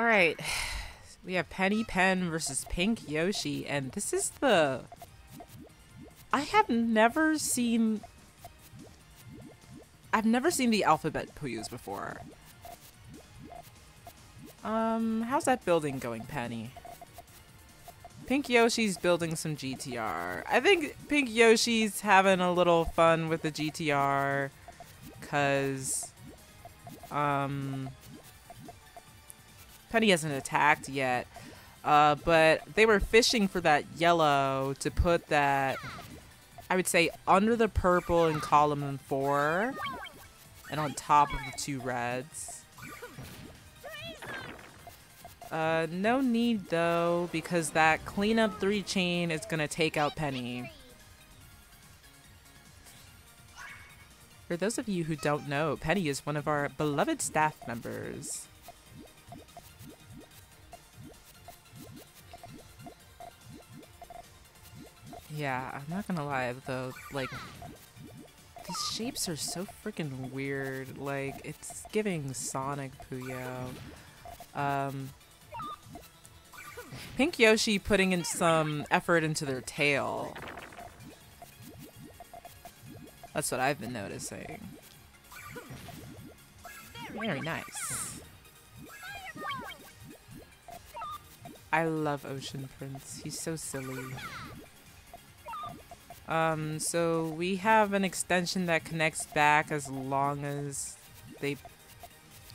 Alright. We have Penny Pen versus Pink Yoshi, and this is the... I have never seen... I've never seen the alphabet Puyos before. Um, how's that building going, Penny? Pink Yoshi's building some GTR. I think Pink Yoshi's having a little fun with the GTR, cause, um, Penny hasn't attacked yet, uh, but they were fishing for that yellow to put that, I would say, under the purple in column 4 and on top of the two reds. Uh, no need though, because that cleanup 3 chain is gonna take out Penny. For those of you who don't know, Penny is one of our beloved staff members. Yeah, I'm not gonna lie though, like, these shapes are so freaking weird. Like, it's giving Sonic Puyo. Um, Pink Yoshi putting in some effort into their tail. That's what I've been noticing. Very nice. I love Ocean Prince. He's so silly. Um, so we have an extension that connects back as long as they...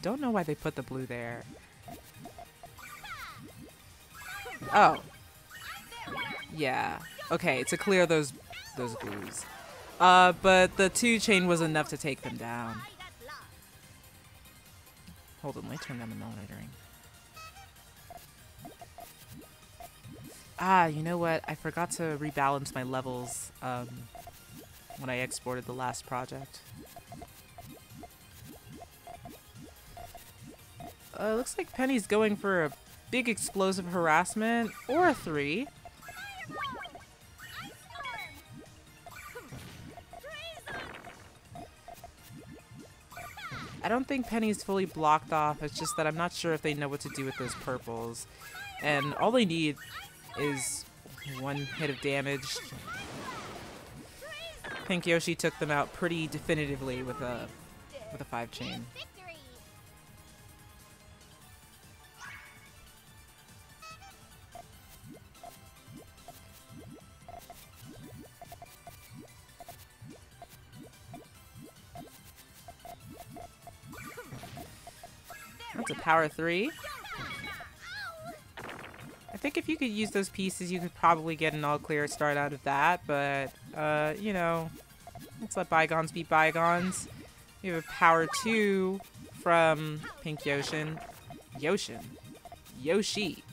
Don't know why they put the blue there. Oh. Yeah. Okay, to clear those those blues. Uh, but the two chain was enough to take them down. Hold on, let me turn down the monitoring. Ah, you know what? I forgot to rebalance my levels um, when I exported the last project. Uh, looks like Penny's going for a big explosive harassment or a three. I don't think Penny's fully blocked off. It's just that I'm not sure if they know what to do with those purples. And all they need is one hit of damage. Pink Yoshi took them out pretty definitively with a with a five chain. That's a power three like if you could use those pieces, you could probably get an all-clear start out of that, but, uh, you know, let's let bygones be bygones. We have a power 2 from Pink Yoshin. Yoshin. Yoshi.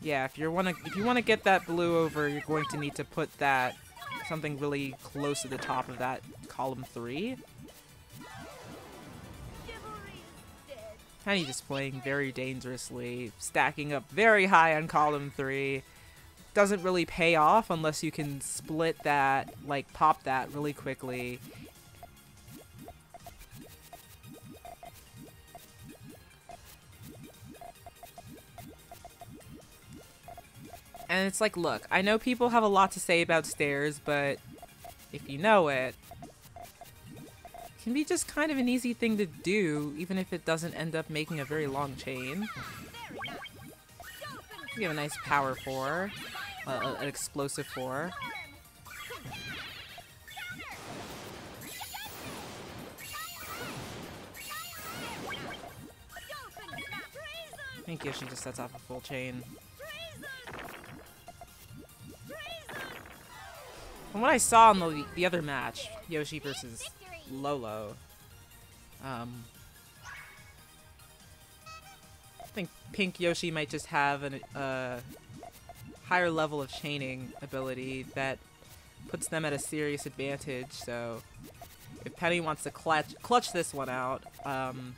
Yeah, if you want to if you want to get that blue over, you're going to need to put that something really close to the top of that column 3. Kenny just playing very dangerously, stacking up very high on column three. Doesn't really pay off unless you can split that, like pop that really quickly. And it's like, look, I know people have a lot to say about stairs, but if you know it, can be just kind of an easy thing to do, even if it doesn't end up making a very long chain. We have a nice power 4, uh, uh, an explosive 4. I think Yoshi just sets off a full chain. From what I saw in the, the other match, Yoshi versus Lolo. Um, I think Pink Yoshi might just have a uh, higher level of chaining ability that puts them at a serious advantage. So if Penny wants to clutch, clutch this one out, um,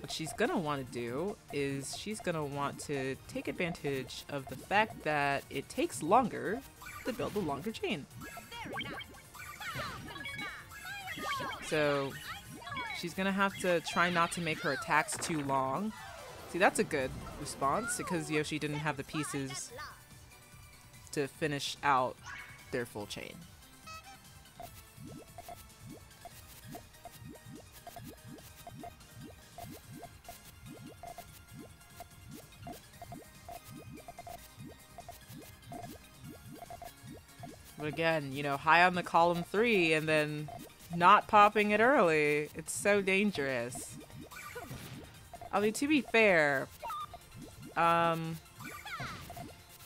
what she's going to want to do is she's going to want to take advantage of the fact that it takes longer to build a longer chain. So She's gonna have to try not to make her attacks too long. See, that's a good response because Yoshi didn't have the pieces to finish out their full chain. But again, you know, high on the column three and then not popping it early. It's so dangerous. I mean, to be fair, um,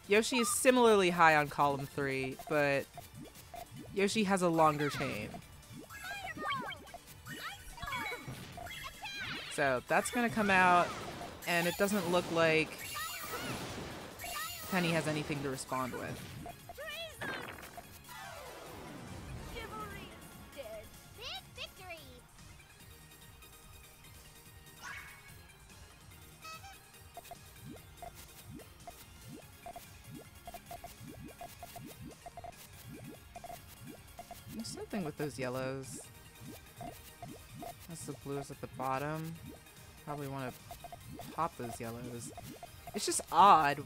Yoshi is similarly high on column three, but Yoshi has a longer chain. So that's gonna come out, and it doesn't look like Penny has anything to respond with. There's something with those yellows. That's the blues at the bottom. Probably want to pop those yellows. It's just odd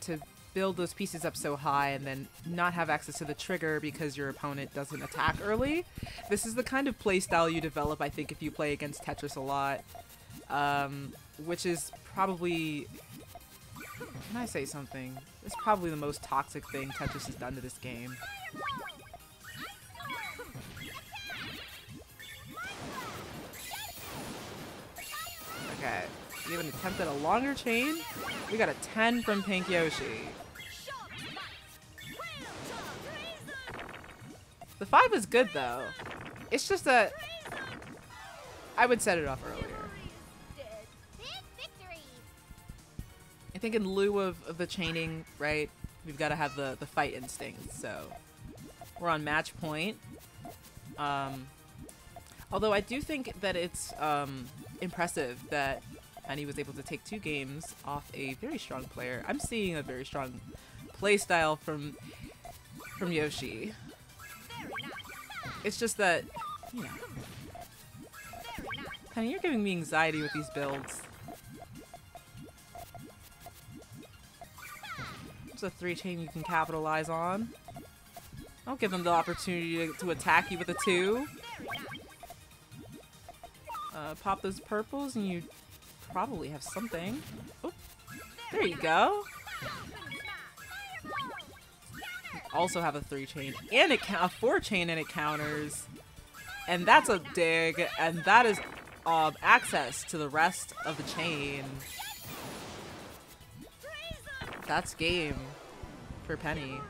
to build those pieces up so high and then not have access to the trigger because your opponent doesn't attack early. This is the kind of playstyle you develop, I think, if you play against Tetris a lot. Um, which is probably... Can I say something? It's probably the most toxic thing Tetris has done to this game. We an attempt at a longer chain. We got a 10 from Pink Yoshi. The 5 is good, though. It's just that I would set it off earlier. I think in lieu of, of the chaining, right, we've got to have the, the fight instinct. So we're on match point. Um, although I do think that it's um, impressive that Penny was able to take two games off a very strong player. I'm seeing a very strong play style from from Yoshi. It's just that, you know. Penny, you're giving me anxiety with these builds. There's a three chain you can capitalize on. I'll give them the opportunity to, to attack you with a two. Uh, pop those purples and you probably have something. Oh, there you go. Also have a three chain and it a four chain and it counters, and that's a dig, and that is um, access to the rest of the chain. That's game for Penny.